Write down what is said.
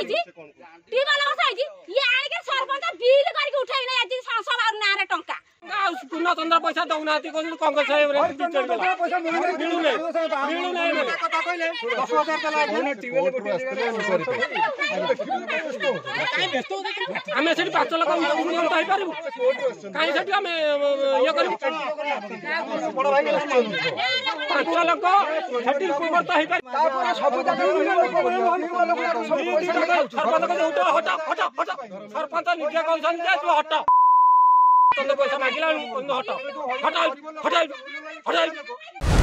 तिमीले कसले तिमीले नहोस् तिमीले आरेका सरपंच बिल गरिके उठेन यति सासो र नारे टङ्का गाउँको नन्दन्द्र पैसा दौना तिमीले कसरी बेस्तो हामीले चाहिँ ५ लाख हुन्छ त आइपर्छु काई यो गर्न ଲୋକ ସେଠି ବିଭକ୍ତ ହେଇପାରିବ ତାପରେ ସବୁ ସରପଞ୍ଚ ନିଜେ କହୁଛନ୍ତି ଯେ ତୁ ହଟ ପଇସା ମାଗିଲା ହଟ ହଟ ହଟ ହଟ